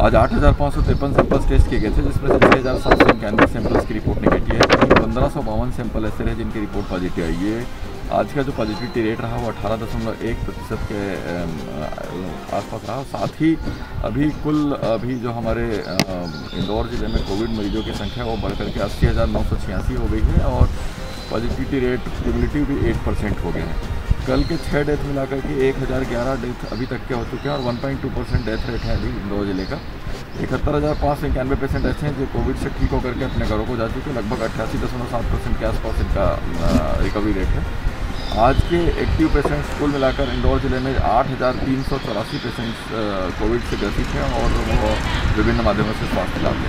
आज आठ हज़ार पाँच सौ तिरपन सैंपल्स टेस्ट किए गए थे, जिसमें से छः हज़ार सात सौ इक्यानवे सैंपल्स की रिपोर्ट निगेटिव है। पंद्रह सौ बावन सैंपल ऐसे रहे जिनकी रिपोर्ट पॉजिटिव आई है। आज का जो पॉजिटिविटी रेट रहा, वो अठारह दशमलव एक प्रतिशत के आसपास रहा। साथ ही अभी कुल, अभी जो हमारे इंदौर ज़िले में कोविड मरीजों की संख्या, वो बढ़ करके अस्सी हज़ार नौ सौ छियासी हो गई है और पॉजिटिविटी रेट क्यूमुलेटिव भी एट परसेंट हो गए हैं। कल के छः डेथ मिलाकर के एक हज़ार ग्यारह डेथ अभी तक के हो चुके हैं और one point two percent death rate है अभी इंदौर ज़िले का। इकहत्तर हज़ार पाँच सौ इक्यानवे पेशेंट ऐसे हैं जो कोविड से ठीक होकर के अपने घरों को जा चुके हैं। लगभग अट्ठासी दशमलव सात परसेंट के आसपास इनका रिकवरी रेट है। आज के एक्टिव पेशेंट्स कुल मिलाकर इंदौर ज़िले में आठ हज़ार तीन सौ चौरासी पेशेंट्स कोविड से ग्रसित हैं और वो विभिन्न माध्यमों से स्वास्थ्य लाभ लें